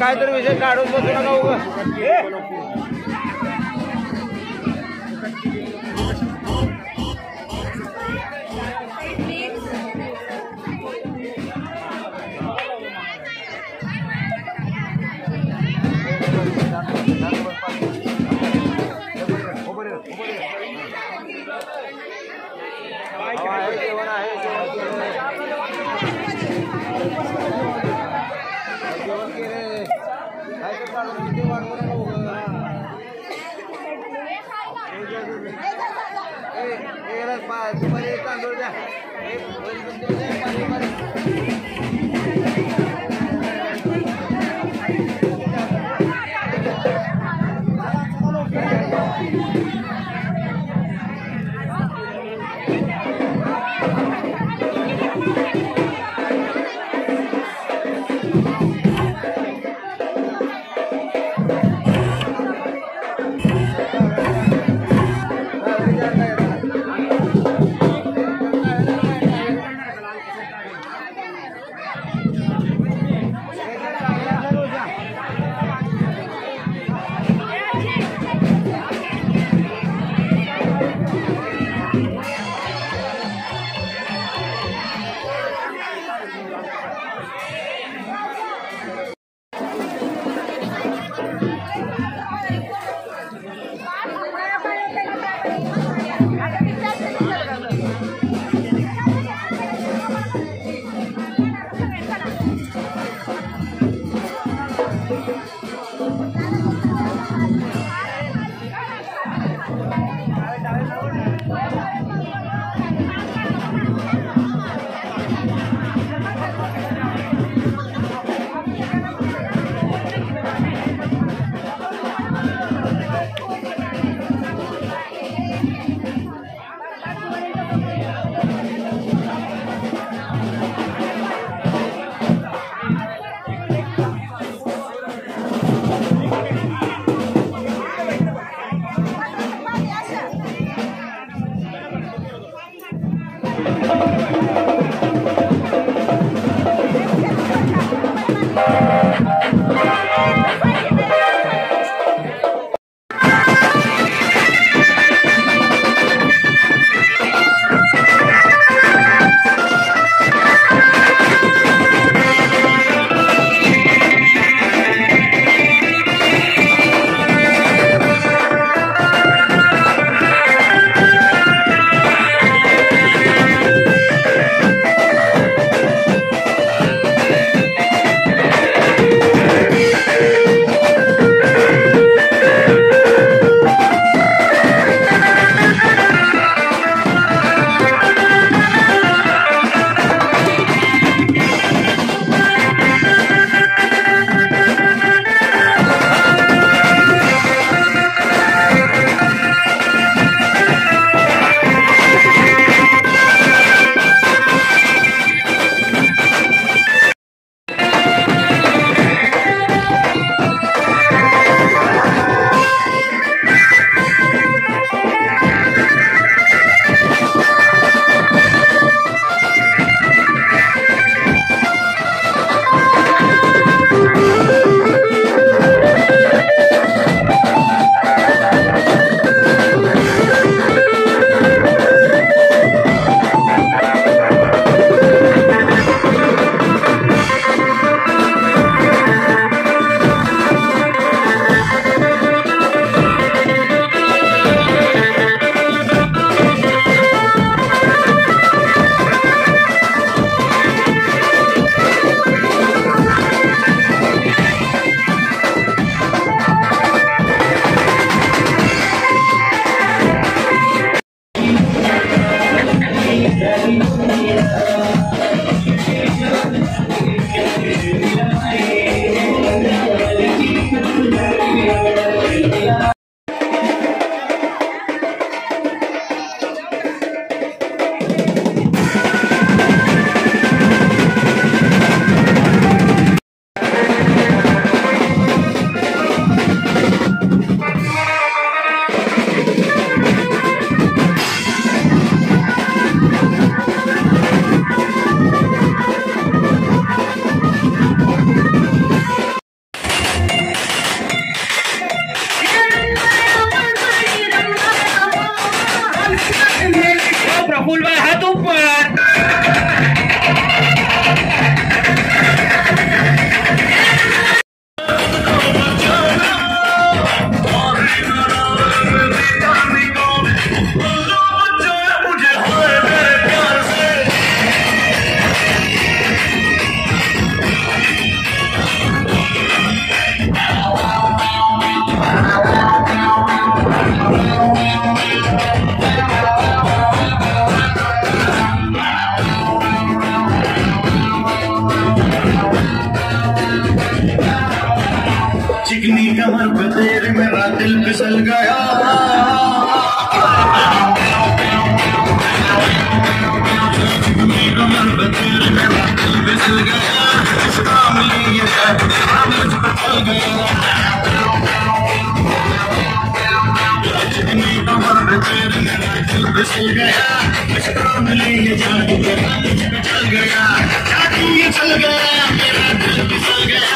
काहीतरी विषय काढून बसू नका उगा ಸ್ವಲ್ಪ चिकनी कमर पे तेरे मेरा दिल फिसल गया। चिकनी कमर पे तेरे मेरा दिल फिसल गया। चल गया। चिकनी कमर मेरा दिल फिसल गया। चल गया। चल गया, मेरा दिल गया।